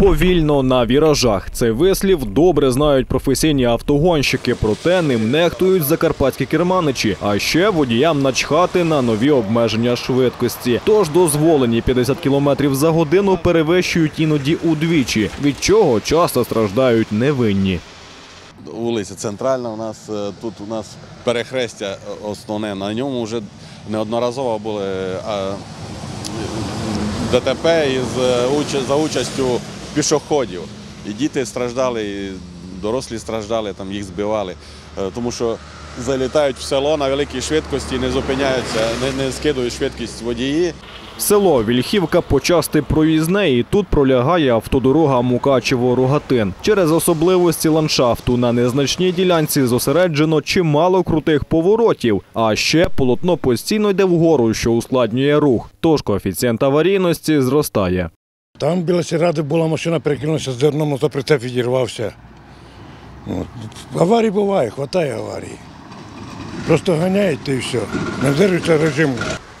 Повільно на віражах. Цей вислів добре знають професійні автогонщики, проте ним нехтують закарпатські керманичі. А ще водіям начхати на нові обмеження швидкості. Тож дозволені 50 км за годину перевищують іноді удвічі, від чого часто страждають невинні. Вулиця Центральна у нас е, тут у нас перехрестя основне. На ньому вже неодноразово були ДТП із е, за участю пішоходів. І діти страждали, і дорослі страждали, там їх збивали. Е, Тому що залітають в село на великій швидкості, не зупиняються, не, не скидують швидкість водії. Село Вільхівка почасти проїзне, і тут пролягає автодорога Мукачево-Рогатин. Через особливості ландшафту на незначній ділянці зосереджено чимало крутих поворотів, а ще полотно постійно йде вгору, що ускладнює рух. Тож коефіцієнт аварійності зростає. Там біля сільради була машина, перекинулася з зерном, мотоприцеп відірвався. От. Аварій буває, хватає аварій. Просто ганяють і все. Не вдержується режиму.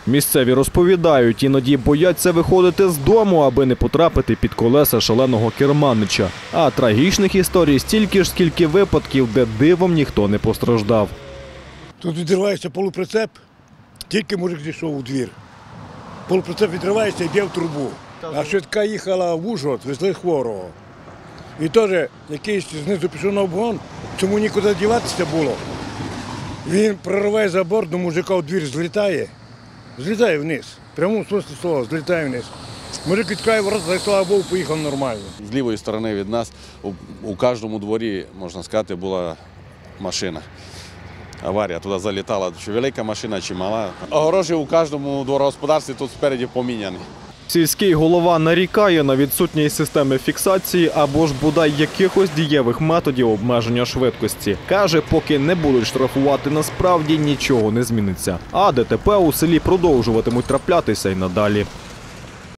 Місцеві розповідають, іноді бояться виходити з дому, аби не потрапити під колеса шаленого керманича. А трагічних історій стільки ж, скільки випадків, де дивом ніхто не постраждав. Тут відривається полуприцеп, тільки мужик зійшов у двір. Полуприцеп відривається і йде в трубу. А швидка їхала в Ужгород, везли хворого. І теж якийсь знизу пішов на обгон, цьому нікуди діватися було. Він прориває забор, до мужика у двір злітає, злітає вниз. В смислі слова, злітає вниз. Мужик відкриває ворота, слава Богу, поїхав нормально. З лівої сторони від нас у, у кожному дворі, можна сказати, була машина. Аварія туди залітала, чи велика машина, чи мала. Огорожі у кожному дворогосподарстві тут спереді поміняні. Сільський голова нарікає на відсутність системи фіксації або ж бодай якихось дієвих методів обмеження швидкості. Каже, поки не будуть штрафувати насправді нічого не зміниться. А ДТП у селі продовжуватимуть траплятися й надалі.